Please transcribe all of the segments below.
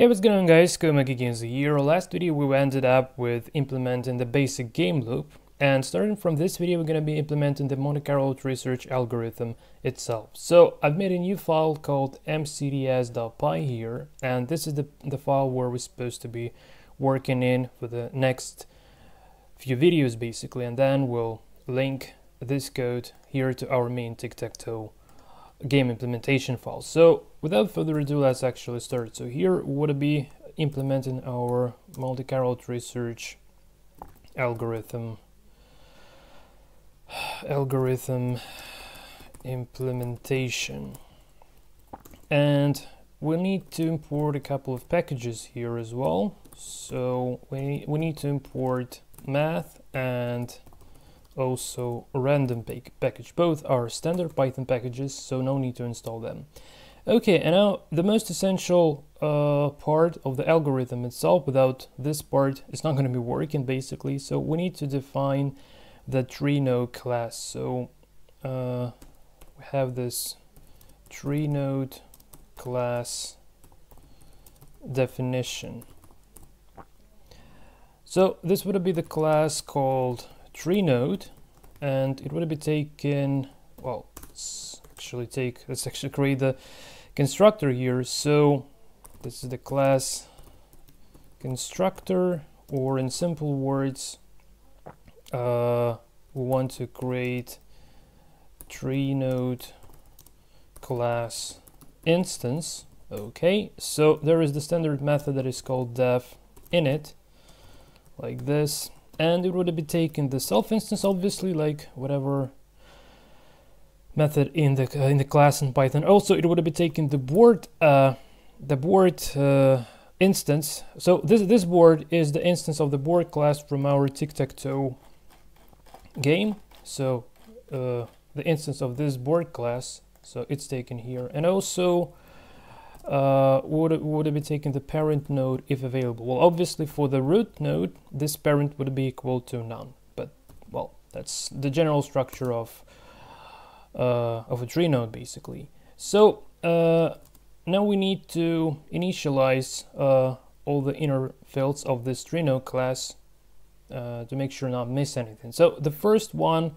Hey what's going on guys, Code Monkey King's here. Last video we ended up with implementing the basic game loop and starting from this video we're going to be implementing the Monte Carlo tree search algorithm itself. So I've made a new file called mcts.py here and this is the, the file where we're supposed to be working in for the next few videos basically and then we'll link this code here to our main tic-tac-toe game implementation file. So without further ado, let's actually start. So here would be implementing our Monte Carlo tree search algorithm algorithm implementation and we need to import a couple of packages here as well so we, we need to import math and also random package. Both are standard Python packages, so no need to install them. Okay, and now the most essential uh, part of the algorithm itself, without this part, it's not going to be working basically. So we need to define the tree node class. So uh, we have this tree node class definition. So this would be the class called tree node and it would be taken well let's actually take let's actually create the constructor here. So this is the class constructor or in simple words uh, we want to create tree node class instance. Okay so there is the standard method that is called def init like this and it would be taking the self instance obviously like whatever method in the uh, in the class in Python. Also it would be taking the board uh, the board uh, instance. So this this board is the instance of the board class from our tic-tac-toe game. So uh, the instance of this board class. So it's taken here. And also uh, would, it, would be taking the parent node if available? Well, obviously for the root node, this parent would be equal to none. But, well, that's the general structure of, uh, of a tree node, basically. So, uh, now we need to initialize uh, all the inner fields of this tree node class uh, to make sure not miss anything. So the first one,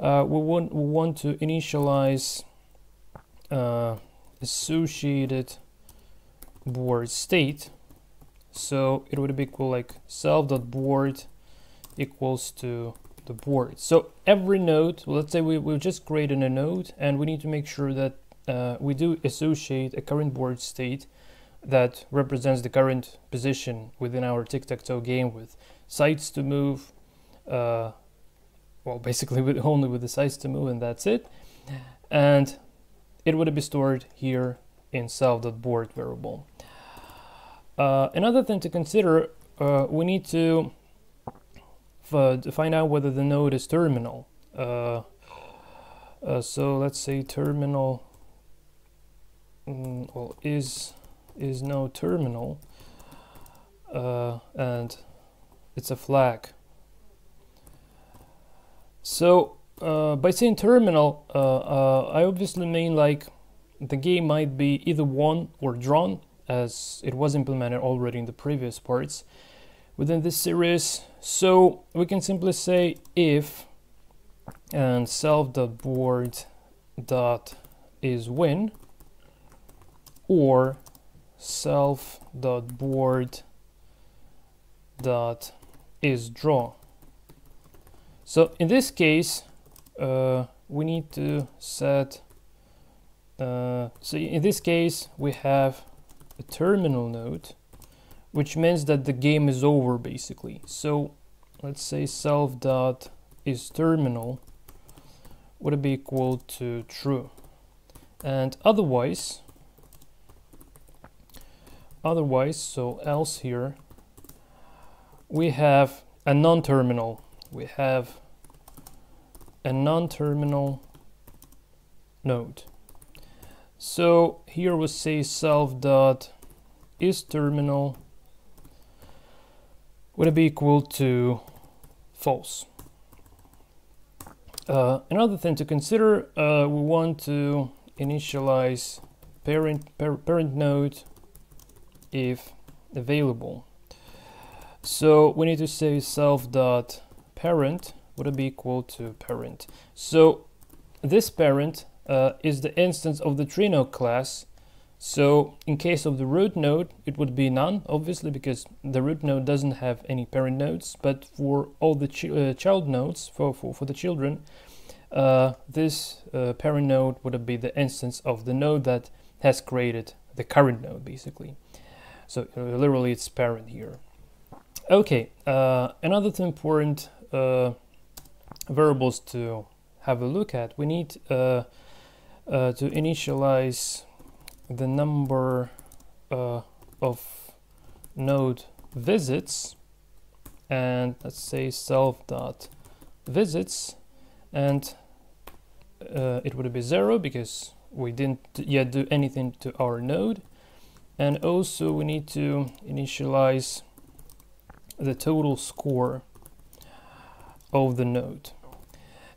uh, we, want, we want to initialize associated board state. So it would be equal like self.board equals to the board. So every node let's say we, we've just created a node and we need to make sure that uh, we do associate a current board state that represents the current position within our tic-tac-toe game with sites to move uh, well basically with, only with the sites to move and that's it. And it would be stored here in self.board variable. Uh, another thing to consider, uh, we need to, to find out whether the node is terminal. Uh, uh so let's say terminal mm, well is is no terminal uh, and it's a flag. So uh, by saying terminal, uh, uh, I obviously mean like the game might be either won or drawn, as it was implemented already in the previous parts within this series. So we can simply say if and self.board dot is win or self.board dot is draw. So in this case, uh, we need to set uh, so in this case we have a terminal node which means that the game is over basically. So let's say self dot is terminal would be equal to true. And otherwise otherwise so else here we have a non-terminal. We have a non-terminal node. So here we say self dot is terminal would it be equal to false. Uh, another thing to consider, uh, we want to initialize parent par parent node if available. So we need to say self dot parent would it be equal to parent. So this parent uh, is the instance of the tree node class. So in case of the root node, it would be none, obviously, because the root node doesn't have any parent nodes. But for all the uh, child nodes, for, for, for the children, uh, this uh, parent node would be the instance of the node that has created the current node, basically. So uh, literally, it's parent here. Okay, uh, another important variables to have a look at, we need uh, uh, to initialize the number uh, of node visits and let's say self dot visits and uh, it would be zero because we didn't yet do anything to our node. And also we need to initialize the total score of the node.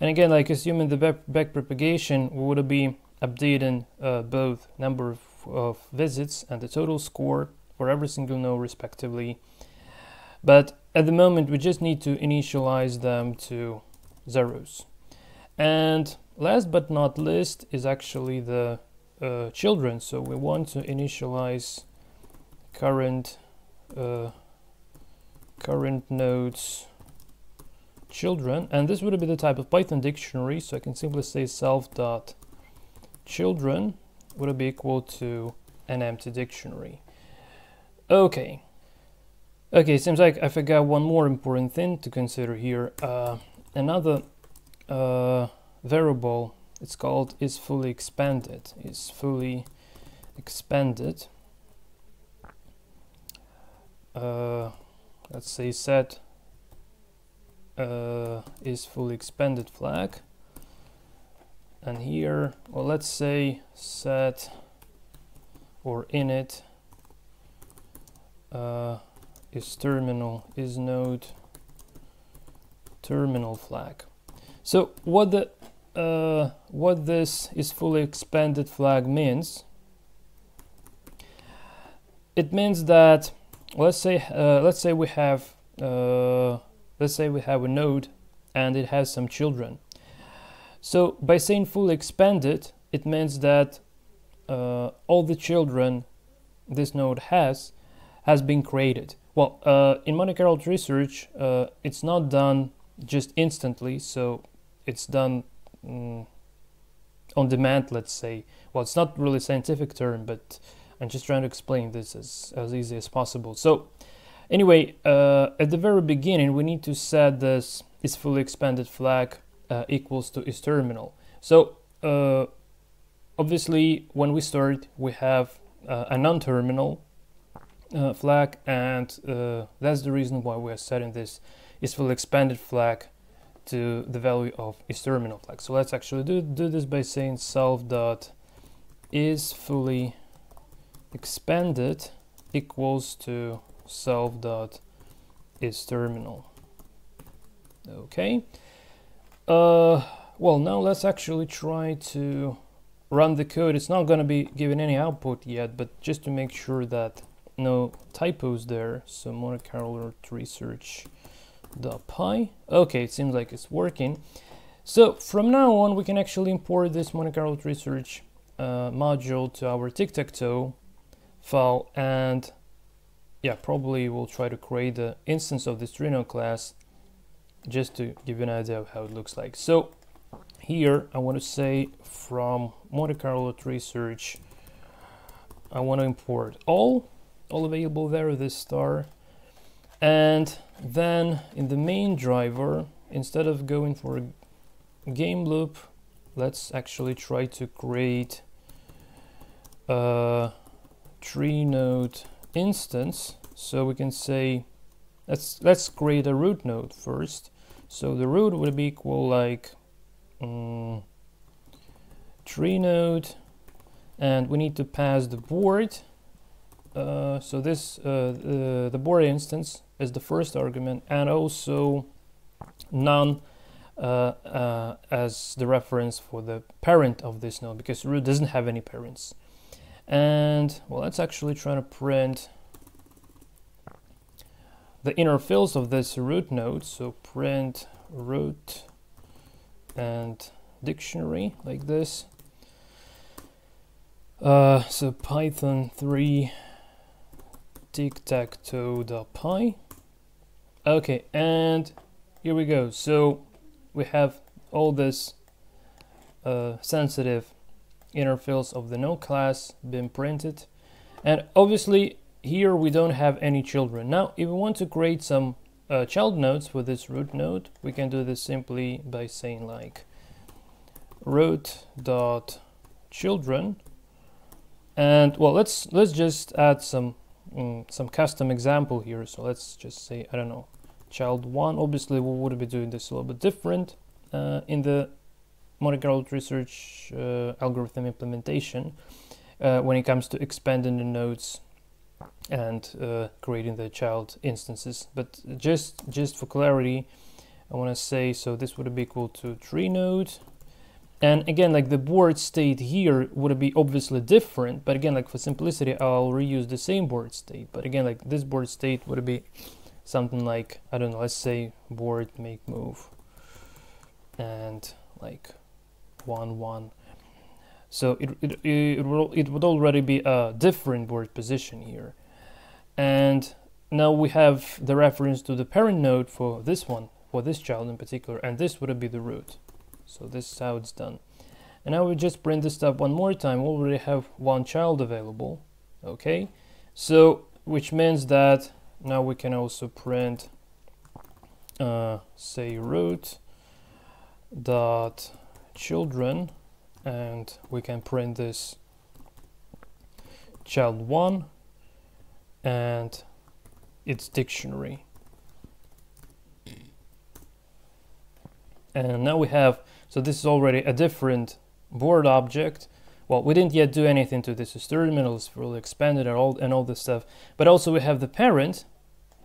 And again, like assuming the back, back propagation, we would be updating uh, both number of, of, visits and the total score for every single node respectively. But at the moment, we just need to initialize them to zeros. And last but not least is actually the uh, children. So we want to initialize current uh, current nodes children and this would be the type of Python dictionary so I can simply say self dot children would be equal to an empty dictionary. Okay. Okay seems like I forgot one more important thing to consider here. Uh, another uh, variable it's called is fully expanded is fully expanded. Uh, let's say set uh, is fully expanded flag. And here well let's say set or init uh, is terminal is node terminal flag. So what the uh, what this is fully expanded flag means it means that let's say uh, let's say we have uh, let's say we have a node and it has some children. So by saying fully expanded, it means that uh, all the children this node has has been created. Well, uh, in Monte Carlo tree search, uh, it's not done just instantly, so it's done mm, on demand, let's say. Well, it's not really scientific term, but I'm just trying to explain this as, as easy as possible. So Anyway, uh, at the very beginning, we need to set this is fully expanded flag uh, equals to is terminal. So uh, obviously, when we start, we have uh, a non-terminal uh, flag, and uh, that's the reason why we are setting this is fully expanded flag to the value of is terminal flag. So let's actually do, do this by saying self dot is fully expanded equals to self dot is terminal. Okay. Uh, well, now let's actually try to run the code. It's not going to be giving any output yet, but just to make sure that no typos there. So Monte Carlo tree search py. Okay, it seems like it's working. So from now on, we can actually import this Monte Carlo tree search uh, module to our tic-tac-toe file and yeah, probably we'll try to create the instance of this tree node class just to give you an idea of how it looks like. So here I want to say from Monte Carlo tree search, I want to import all, all available there, this star. And then in the main driver, instead of going for a game loop, let's actually try to create uh, a tree node instance so we can say let's let's create a root node first. So the root will be equal like um, tree node and we need to pass the board. Uh, so this uh, the, the board instance is the first argument and also none uh, uh as the reference for the parent of this node because root doesn't have any parents and well let's actually try to print the inner fields of this root node. So print root and dictionary like this. Uh, so Python 3 tic-tac-toe.py. Okay, and here we go. So we have all this uh, sensitive fields of the node class been printed. And obviously here we don't have any children. Now, if we want to create some uh, child nodes for this root node, we can do this simply by saying like root dot children and well let's let's just add some um, some custom example here so let's just say I don't know child one obviously we would be doing this a little bit different uh, in the Carlo tree search uh, algorithm implementation uh, when it comes to expanding the nodes and uh, creating the child instances but just just for clarity I want to say so this would be equal to tree node and again, like the board state here would be obviously different, but again, like for simplicity, I'll reuse the same board state. But again, like this board state would be something like, I don't know, let's say board make move and like one, one. So it, it, it, will, it would already be a different board position here. And now we have the reference to the parent node for this one, for this child in particular, and this would be the root. So this is how it's done. And now we just print this up one more time. We already have one child available. Okay, so which means that now we can also print, uh, say root dot children, and we can print this child one and its dictionary. And now we have so this is already a different board object. Well, we didn't yet do anything to this. It's terminal is fully expanded and all and all this stuff. But also we have the parent,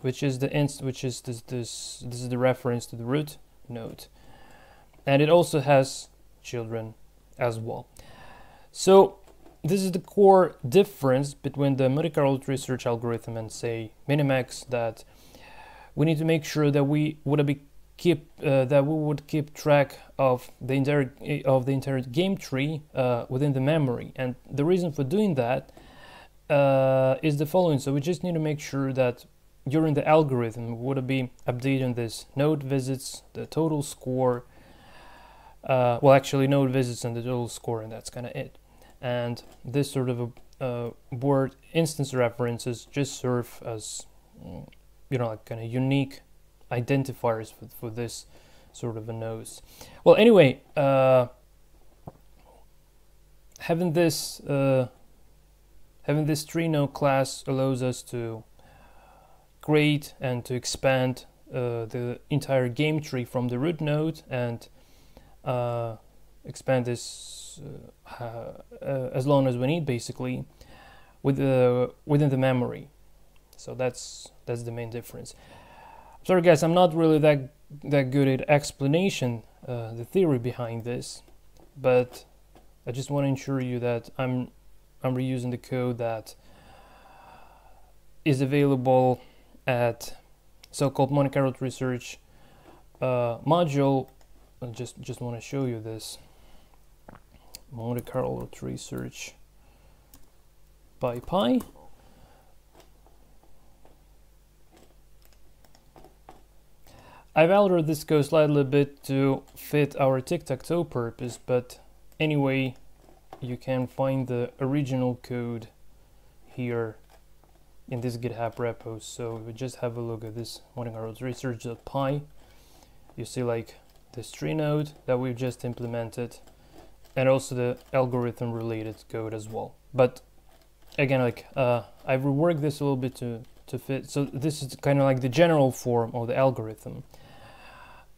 which is the inst which is this this this is the reference to the root node. And it also has children as well. So this is the core difference between the Carlo tree search algorithm and say Minimax that we need to make sure that we would be keep uh, that we would keep track of the entire of the entire game tree uh, within the memory and the reason for doing that uh, is the following so we just need to make sure that during the algorithm would be updating this node visits the total score uh, well actually node visits and the total score and that's kind of it and this sort of a board instance references just serve as mm, you know like kind of unique identifiers for, for this sort of a nose. Well, anyway, uh, having this uh, having this tree node class allows us to create and to expand uh, the entire game tree from the root node and uh, expand this uh, uh, as long as we need, basically, with the within the memory. So that's that's the main difference. Sorry guys, I'm not really that that good at explanation, uh, the theory behind this, but I just want to ensure you that I'm I'm reusing the code that is available at so-called Monte Carlo Tree Search uh, module. I just just want to show you this Monte Carlo Tree Search by Pi. I've altered this code slightly a bit to fit our tic-tac-toe purpose, but anyway, you can find the original code here in this GitHub repo. So we just have a look at this Monte Carlo tree search.py. You see like this tree node that we've just implemented and also the algorithm related code as well. But again, like uh, I've reworked this a little bit to, to fit. So this is kind of like the general form of the algorithm.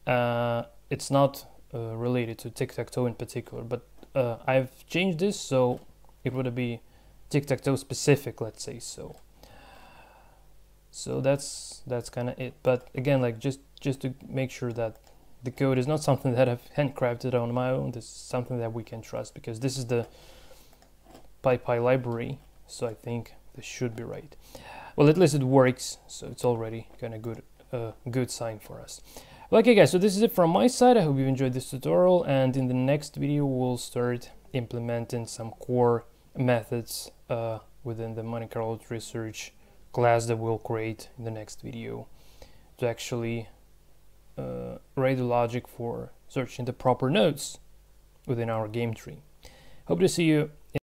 Uh, it's not uh, related to tic-tac-toe in particular, but uh, I've changed this so it would be tic-tac-toe specific, let's say so. So that's that's kind of it. But again, like just just to make sure that the code is not something that I've handcrafted on my own. This is something that we can trust because this is the PyPI library. So I think this should be right. well at least it works so it's already kind of good uh, good sign for us okay guys so this is it from my side i hope you enjoyed this tutorial and in the next video we'll start implementing some core methods uh, within the Monte Carlo tree search class that we'll create in the next video to actually uh, the logic for searching the proper nodes within our game tree. Hope to see you